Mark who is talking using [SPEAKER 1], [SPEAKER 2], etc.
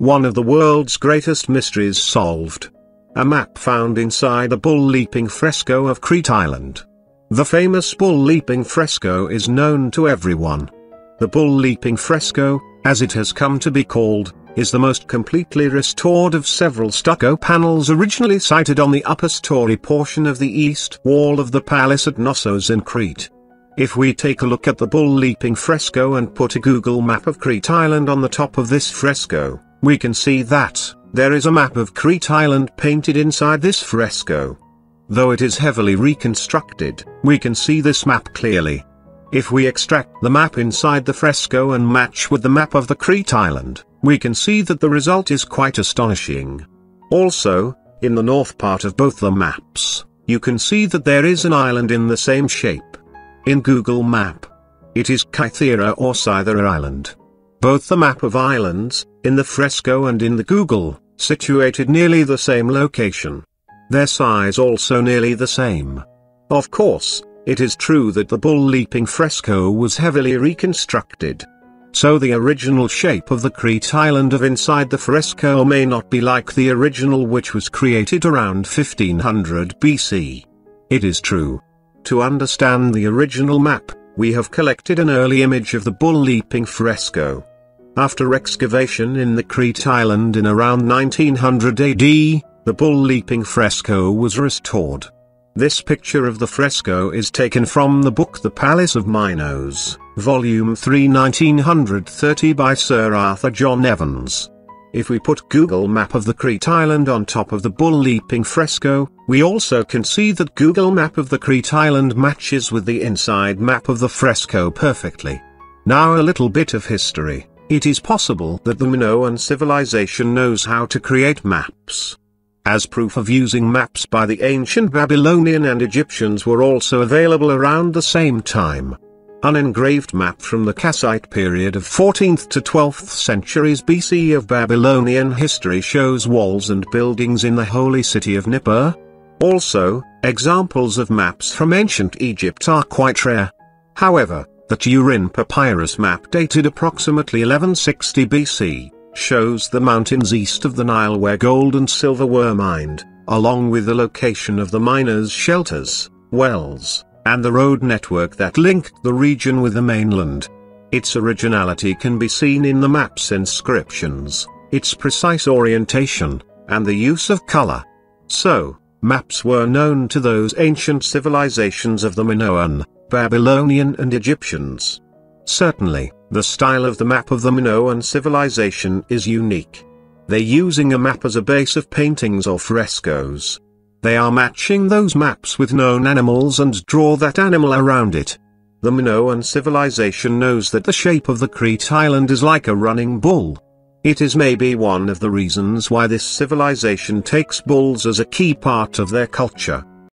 [SPEAKER 1] One of the world's greatest mysteries solved. A map found inside the bull leaping fresco of Crete Island. The famous bull leaping fresco is known to everyone. The bull leaping fresco, as it has come to be called, is the most completely restored of several stucco panels originally sited on the upper story portion of the east wall of the palace at Knossos in Crete. If we take a look at the bull leaping fresco and put a Google map of Crete Island on the top of this fresco, we can see that, there is a map of Crete Island painted inside this fresco. Though it is heavily reconstructed, we can see this map clearly. If we extract the map inside the fresco and match with the map of the Crete Island, we can see that the result is quite astonishing. Also, in the north part of both the maps, you can see that there is an island in the same shape. In Google Map, it is Kythera or Cythera Island. Both the map of islands, in the fresco and in the Google, situated nearly the same location. Their size also nearly the same. Of course, it is true that the bull leaping fresco was heavily reconstructed. So the original shape of the Crete island of inside the fresco may not be like the original which was created around 1500 BC. It is true. To understand the original map, we have collected an early image of the bull leaping fresco. After excavation in the Crete island in around 1900 AD, the bull leaping fresco was restored. This picture of the fresco is taken from the book The Palace of Minos, Volume 3 1930 by Sir Arthur John Evans. If we put Google map of the Crete island on top of the bull leaping fresco, we also can see that Google map of the Crete island matches with the inside map of the fresco perfectly. Now a little bit of history. It is possible that the Minoan civilization knows how to create maps. As proof of using maps by the ancient Babylonian and Egyptians were also available around the same time. An engraved map from the Kassite period of 14th to 12th centuries BC of Babylonian history shows walls and buildings in the holy city of Nippur. Also, examples of maps from ancient Egypt are quite rare. However, the Turin papyrus map dated approximately 1160 BC, shows the mountains east of the Nile where gold and silver were mined, along with the location of the miners' shelters, wells, and the road network that linked the region with the mainland. Its originality can be seen in the map's inscriptions, its precise orientation, and the use of color. So, maps were known to those ancient civilizations of the Minoan, Babylonian and Egyptians. Certainly, the style of the map of the Minoan civilization is unique. They're using a map as a base of paintings or frescoes. They are matching those maps with known animals and draw that animal around it. The Minoan civilization knows that the shape of the Crete island is like a running bull. It is maybe one of the reasons why this civilization takes bulls as a key part of their culture.